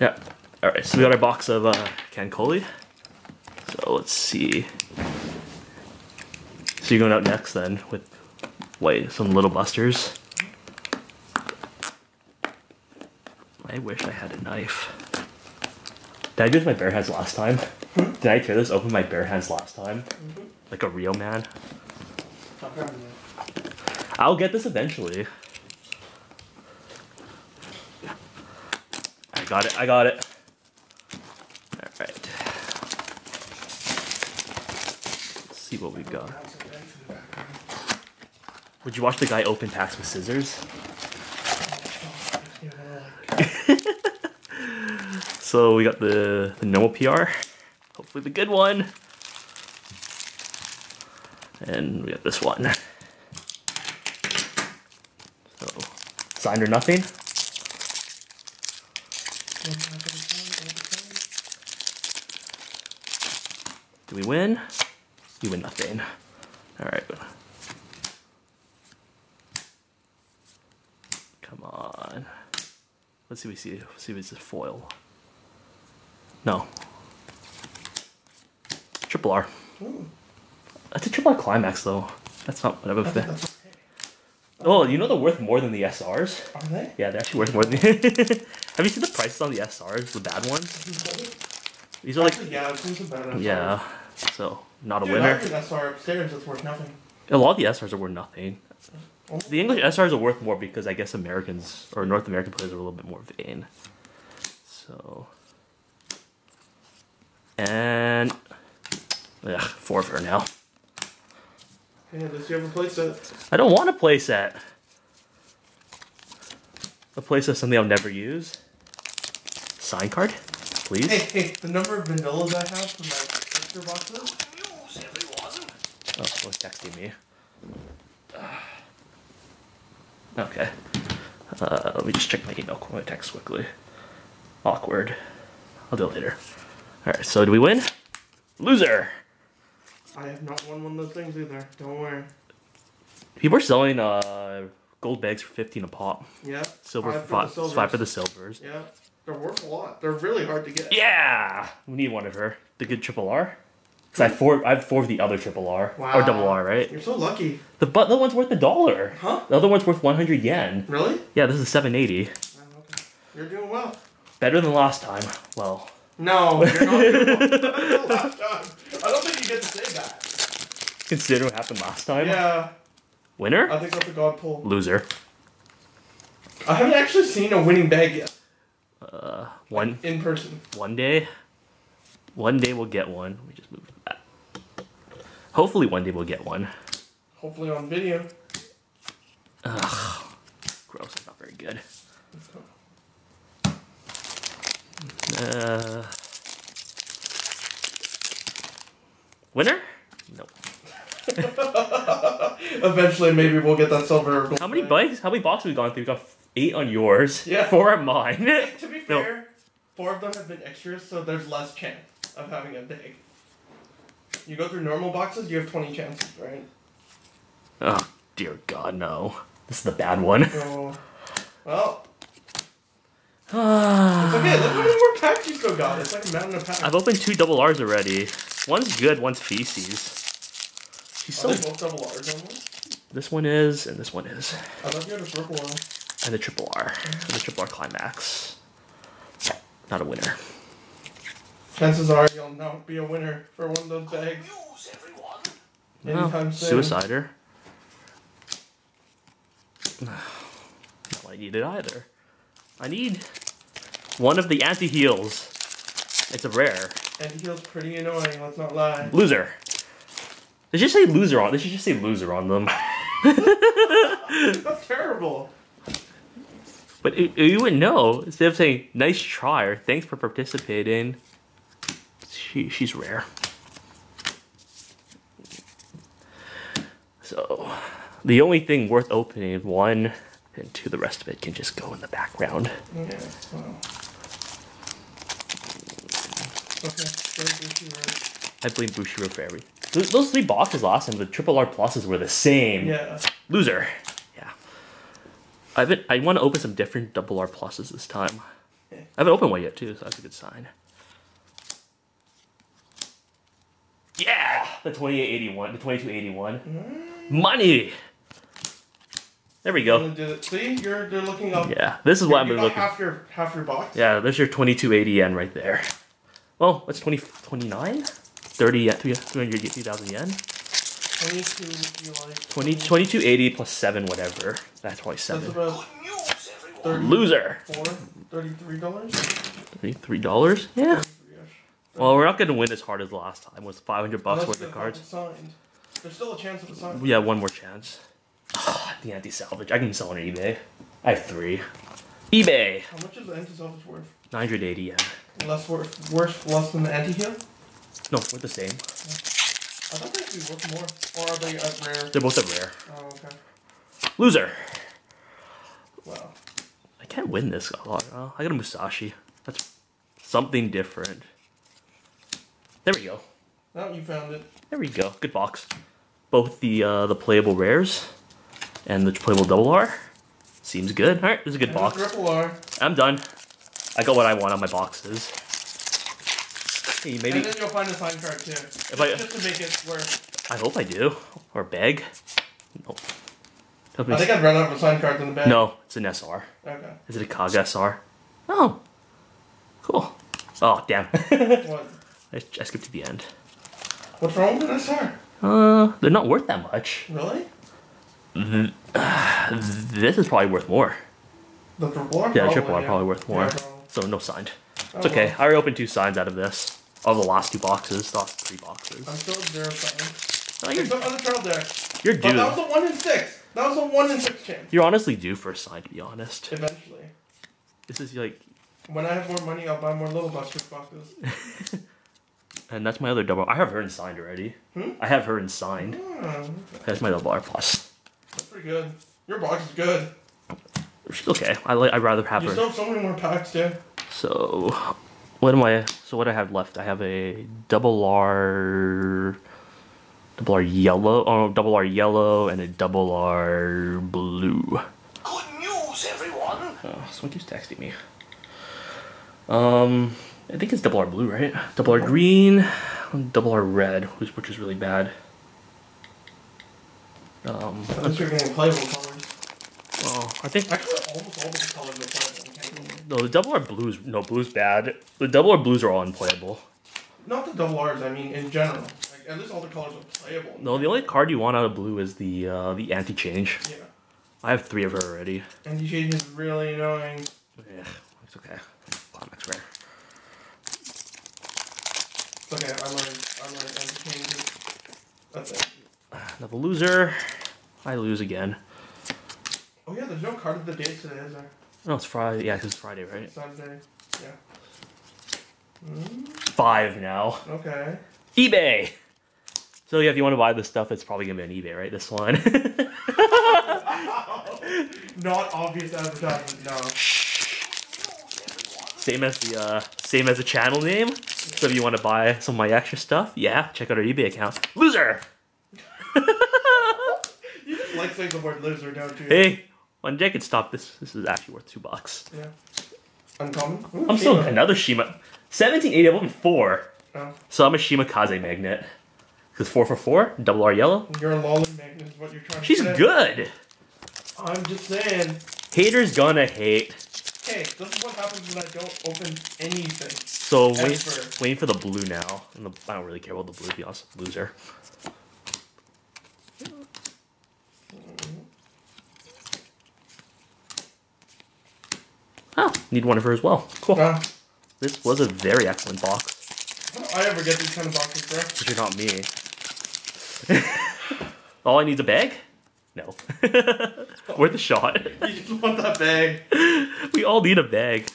Yeah. All right. So we got our box of uh, Kancolle. So let's see. So you're going out next then with wait some little busters. I wish I had a knife. Did I do this with my bare hands last time? Did I tear this open with my bare hands last time? Like a real man? Stop grabbing it. I'll get this eventually. Got it, I got it. Alright. Let's see what we got. Would you watch the guy open packs with scissors? So we got the, the normal PR. Hopefully the good one. And we got this one. So, signed or nothing? Do we win? You win nothing. Alright. Come on. Let's see if we see, see if it's a foil. No. Triple R. That's a triple R climax though. That's not what I would I think think. that's okay. Oh, you know they're worth more than the SRs? Are they? Yeah, they're actually worth more than Have you seen the prices on the SRs, the bad ones? These are like Actually, yeah, I've seen some better SRs. Yeah. So not a Dude, I winner. have an SR upstairs that's worth nothing. A lot of the SRs are worth nothing. Oh. The English SRs are worth more because I guess Americans or North American players are a little bit more vain. So and ugh, four for now. Hey, does you ever play set? I don't want a playset. A playset something I'll never use. Sign card, please. Hey, hey, the number of vanillas I have from my extra boxes? Oh, someone's texting me. Okay. Uh, let me just check my email, my text quickly. Awkward. I'll do it later. Alright, so do we win? Loser! I have not won one of those things either. Don't worry. People are selling uh, gold bags for 15 a pop. Yeah. Silver Five for for five, five for the silvers. Yeah. They're worth a lot. They're really hard to get. Yeah! We need one of her. The good triple R. Because I have four I have four of the other triple R. wow. Or double R, right? You're so lucky. The but the one's worth a dollar. Huh? The other one's worth 100 yen. Really? Yeah, this is 780. Oh, okay. You're doing well. Better than last time. Well, No, you're not doing well. Last time. I don't think you get to say that. consider what happened last time. Yeah, Winner? I think that's a god pull. Loser. I haven't actually seen a winning bag yet Uh, one in person. one day. One day we'll get one. Let me just move that. Hopefully one day we'll get one. Hopefully on video. Ugh. Gross. It's not very good. Uh, winner? Nope. Eventually, maybe we'll get that silver. How many bikes? How many boxes we gone through? We got eight on yours. Yeah. Four on mine. To be No. fair, four of them have been extras, so there's less chance of having a bag. You go through normal boxes, you have 20 chances, right? Oh dear God, no. This is the bad one. So, well, it's okay. Look how many more packs you still got. It's like a mountain of packs. I've opened two double R's already. One's good, one's feces. She's so. both double R's on one? This one is, and this one is, I thought you had a circle one. And the triple R, and the triple R climax. Not a winner. Chances are you'll not be a winner for one of those bags No, anytime soon. suicider. Not what I needed either. I need one of the anti heals. It's a rare. And he feels pretty annoying, let's not lie. Loser. They should say loser on. They should just say loser on them. That's terrible. But it, you wouldn't know. Instead of saying nice try or thanks for participating, she she's rare. So, the only thing worth opening is one, and two. The rest of it can just go in the background. Yeah. Okay, very Bushiroad. I blame Bushiroad for every. Those, those three boxes last time, the triple R pluses were the same. Yeah. Loser. I've been, I want to open some different double R pluses this time. I haven't opened one yet too, so that's a good sign. Yeah, the 2881, the 2281. Mm-hmm. Money. There we go. See, you're they're looking up. Yeah, this is what I've been looking. half your half your box. Yeah, there's your 2280 yen right there. Well, what's 20, 29? 30 yen, 300,000 yen? Twenty-two would be like 20, 2280 plus 7, whatever. That's probably That's 7. about Good news, everyone. thirty Loser. Thirty-three dollars. $33? Yeah. Well, we're not going to win as hard as last time with 500 bucks worth of cards. Signed. There's still a chance of a sign. We have one more chance. Ah, the anti-salvage. I can sell on eBay. I have three. eBay. How much is the anti-salvage worth? 980 yeah. Less worth, worse, less than the anti-heal? No, we're the same. I thought they'd be worth more. Or are they at rare? They're both at rare. Oh, okay. Loser. Wow. I can't win this. Oh, oh, I got a Musashi. That's something different. There we go. Now you found it. There we go. Good box. Both the uh, the playable rares and the playable double R. Seems good. All right, this is a good And box. Triple R. I'm done. I got what I want on my boxes. Hey, maybe And then you'll find a sign card too. Just, I- just to make it worth. I hope I do or beg. Nope. Me- I think I'd rather have a sign card than a bag. no, it's an SR. Okay. Is it a Kaga SR? Oh, cool. Oh damn! What? I, I skipped to the end. What's wrong with an SR? Uh, they're not worth that much. Really? This is probably worth more. The triple R? Yeah, Probably, triple R yeah. probably worth more. Yeah, probably. So no signed. Oh, It's okay. I already opened two signs out of this. Of the last two boxes, the last three boxes. I'm still at zero. Oh, There's you're, no other trail deck. you're But that was a one in six. That was a one in six chance. You're honestly due for a sign, to be honest. Eventually. This is like, When I have more money, I'll buy more Little Busters boxes. and that's my other double. I have her in signed already. Hmm? I have her in signed. Hmm, That's my double R plus. that's pretty good. Your box is good. She's okay. I like. I'd rather have You her. still have so many more packs, too. So, what am I? So what I have left? I have a double R, double R yellow. Oh, double R yellow and a double R blue. Good news, everyone. Oh, someone keeps texting me. Um, I think it's double R blue, right? Double R green, double R red, which which is really bad. Um, At least you're getting playable colors. oh, I think Actually, almost all the colors are playable. okay? No, the double R blues. No, blue's bad. The double R blues are all unplayable. Not the double R's, I mean, in general. Like, at least all the colors are playable. No, the only card you want out of blue is the uh, the anti change. Yeah. I have three of her already. And the shade is really annoying. Yeah, it's okay. Climax rare. It's okay, I learned. I learned and changes. That's it. Another loser. I lose again. Oh yeah, there's no card of the day today, is there? No, it's Friday. Yeah, it's Friday, right? Saturday. Yeah. Mm, Five now. okay. eBay. So yeah, if you want to buy this stuff, it's probably gonna be on eBay, right? This one. Not obvious advertisement, no. same as the uh, same as the channel name. So if you want to buy some of my extra stuff, yeah, check out our eBay account. Loser. You just like saying the word loser, don't you? Hey, one day I could stop this. This is actually worth two bucks. Yeah. Uncommon? Ooh, I'm still another Shima. 1780, I'm four. Oh, So I'm a Shimakaze magnet. Because four for four, double R yellow. you're a lolly magnet is what you're trying She's to say. good. I'm just saying. Haters gonna hate. Hey, this is what happens when I don't open anything. So wait, waiting for the blue now. And the, I don't really care about the blue, to be honest. Loser. Oh, need one of her as well. Cool. Uh, This was a very excellent box. how do I ever get these kind of boxes, bro? But you're not me. All I need is a bag? No. Worth a shot. You just want that bag. we all need a bag.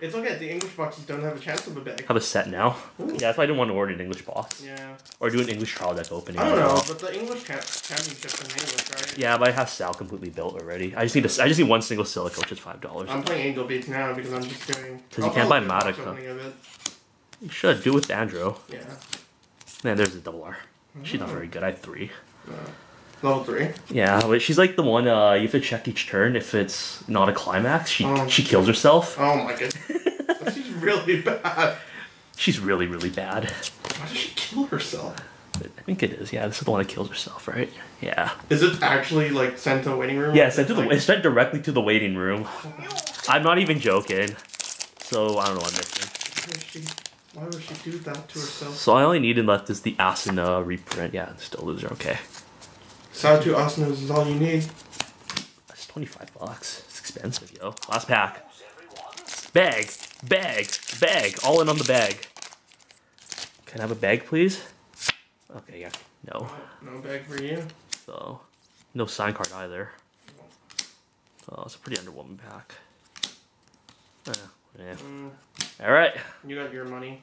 It's okay, the English boxes don't have a chance of a bag. Have a set now. Yeah, that's why I didn't want to order an English box. Yeah. Or do an English trial deck opening. I don't know, but the English cha- championship's in English, right? Yeah, but I have Sal completely built already. I just need a, I just need one single Silica, which is five dollars. I'm playing Angel Beats now because I'm just doing. Because you can't buy probably do a box Madoka. opening of it. You should do it with Andro. Yeah. Man, there's a double R. She's not mm. very good. I have three. Level three. Yeah, but she's like the one uh, you have to check each turn. If it's not a climax, she Oh. she kills herself. Oh my god, She's really bad. She's really, really bad. Why does she kill herself? I think it is. Yeah, this is the one that kills herself, right? Yeah. Is it actually like sent to a waiting room? Yeah, sent to the. Like, It's sent directly to the waiting room. I'm not even joking. So I don't know what I'm missing. Why would she, why would she do that to herself? So all I only needed left is the Asuna reprint. Yeah, still loser. Okay, Satu Asuna is all you need. that's 25 bucks. It's expensive, yo. Last pack. Bag, bag, bag. All in on the bag. Can I have a bag, please? Okay, yeah. No. No bag for you. So, no sign card either. Oh, it's a pretty underwhelming pack. Eh, yeah. Mm, All right. you got your money.